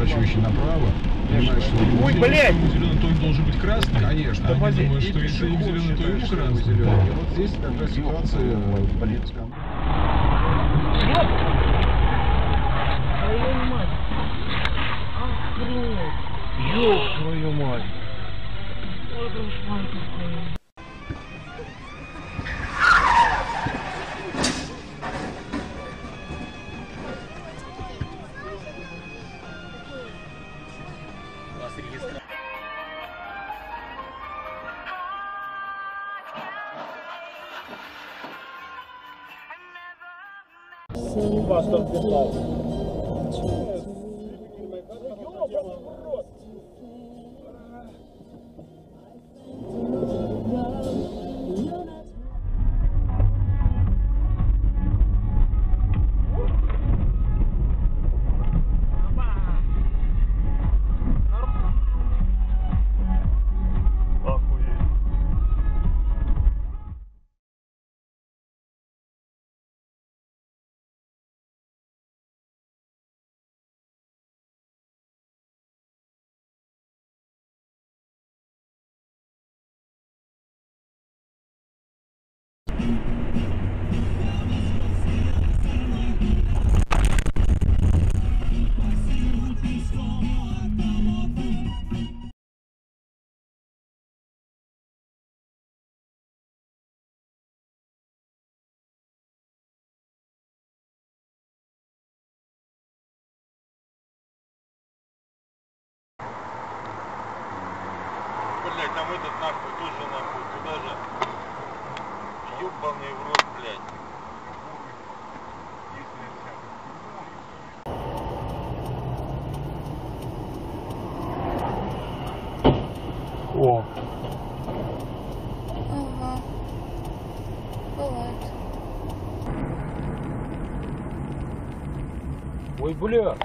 поворачивающий направо, понимаешь, что ему Ой, зеленый, блядь! зеленый, то он должен быть красный. Конечно. Они Тормози. думают, что если пешеход зеленый, то ему красный. зеленый. И вот здесь такая ситуация э, политическая. Твою мать. Охренеть. Ёб твою мать. Ой, дружбан какой. Sim, bastante pessoal. Там этот нахуй тоже нахуй, туда же. Ёбаный в рот, блядь. О, Ага. Бывает. ой, бля.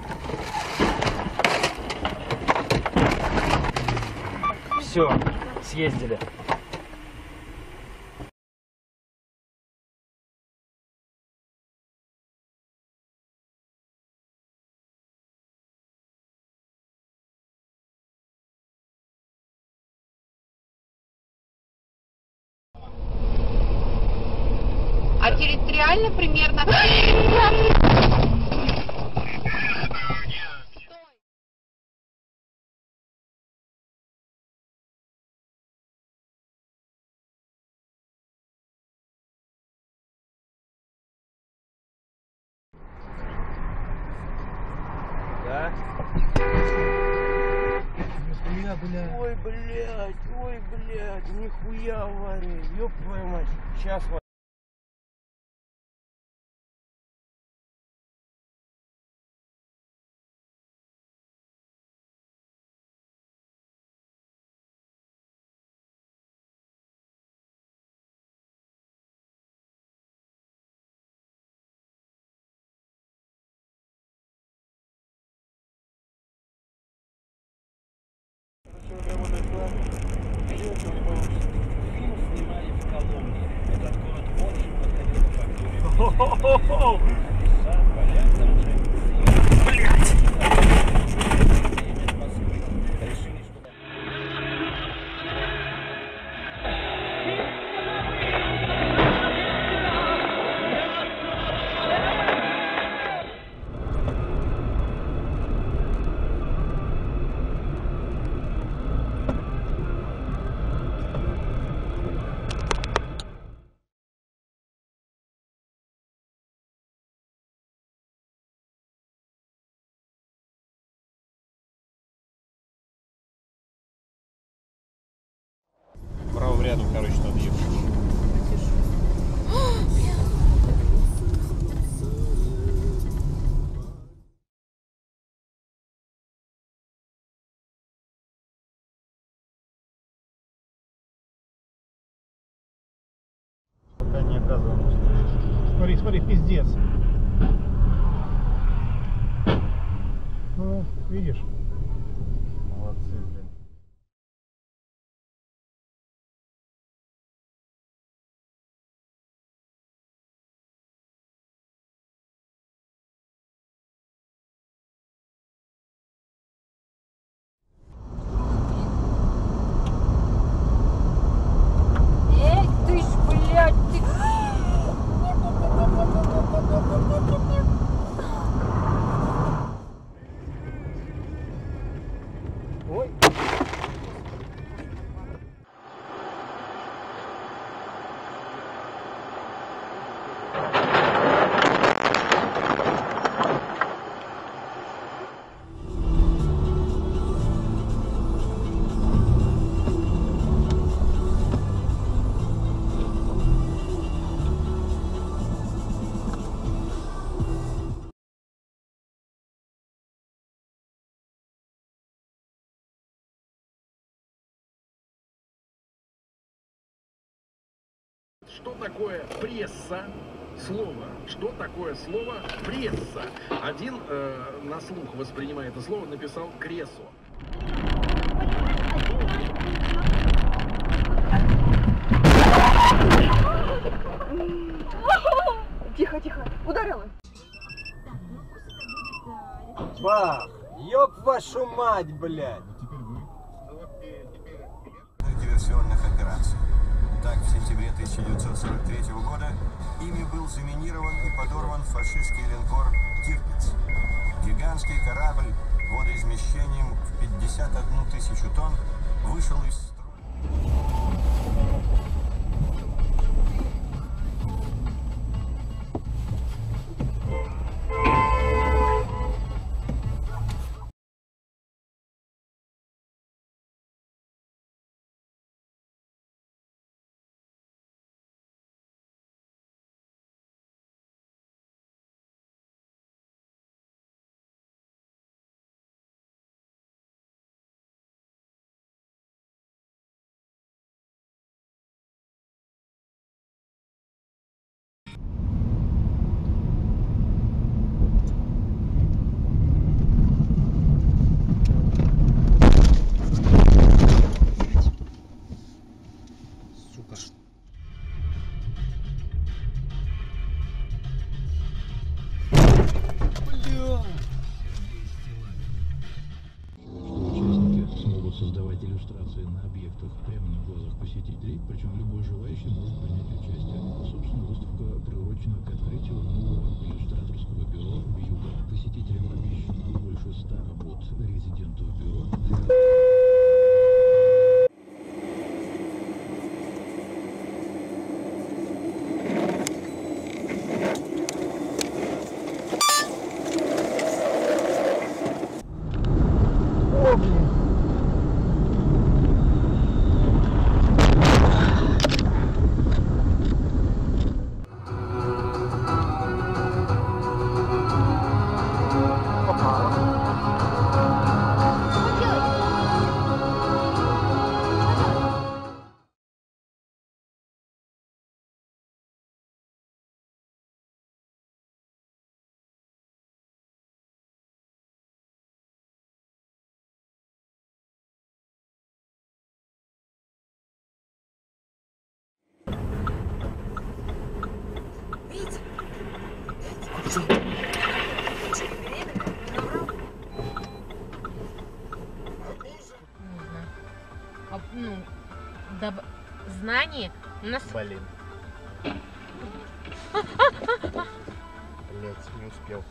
Все, съездили. А территориально примерно... Ой, блядь, ой, блядь, нихуя авария, ёб твою мать. Сейчас Правым рядом, короче, там ехать. пока не оказываемся. Смотри, смотри, пиздец. Ну, видишь? Что такое пресса? Слово. Что такое слово пресса? Один э, на слух воспринимая это слово написал кресо. Тихо, тихо. Ударила. Бах! Ёб вашу мать, блядь! диверсионных операций. Так, в сентябре 1943 года ими был заминирован и подорван фашистский линкор «Тирпиц». Гигантский корабль водоизмещением в 51 тысячу тонн вышел из строя. На объектах прямо на глазах посетителей, причем любой желающий может принять участие. Собственно, выставка приурочена к открытию нового иллюстраторского бюро «Вьюга». Посетителям обещано больше ста работ резидентов бюро для А, Ну, доб- знание у нас Блин. Блять, не успел.